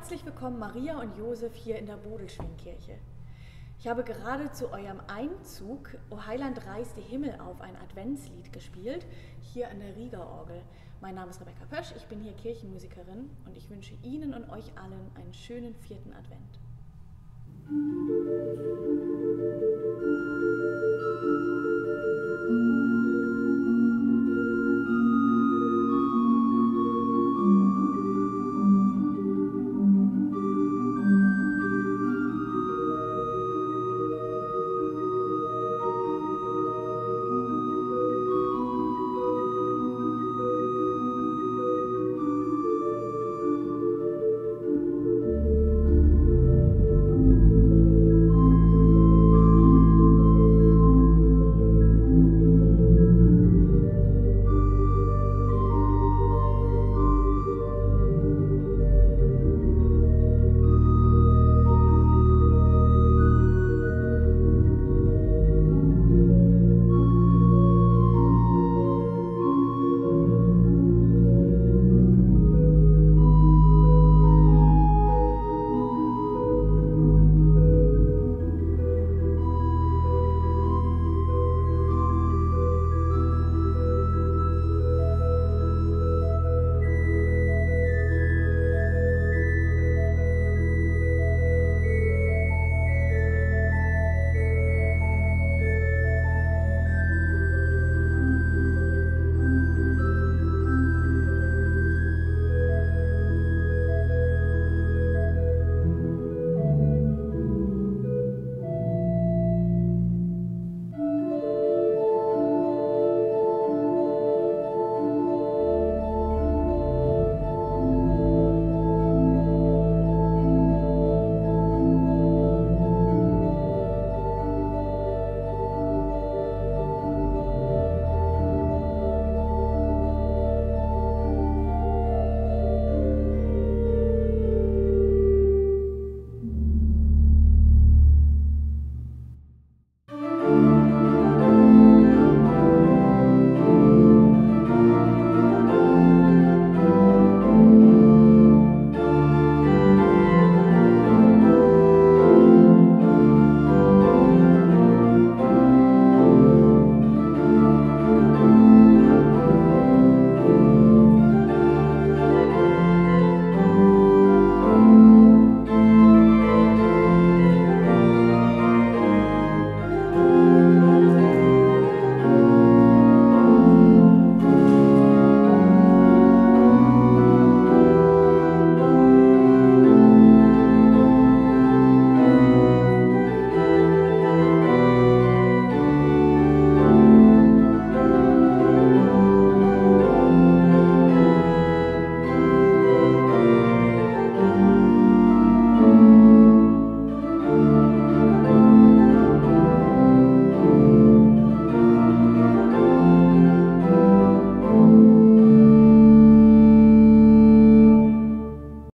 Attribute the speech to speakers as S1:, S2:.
S1: Herzlich willkommen Maria und Josef hier in der Bodelschwingkirche. Ich habe gerade zu eurem Einzug O Heiland reißt die Himmel auf ein Adventslied gespielt, hier an der Rieger-Orgel. Mein Name ist Rebecca Pösch, ich bin hier Kirchenmusikerin und ich wünsche Ihnen und euch allen einen schönen vierten Advent.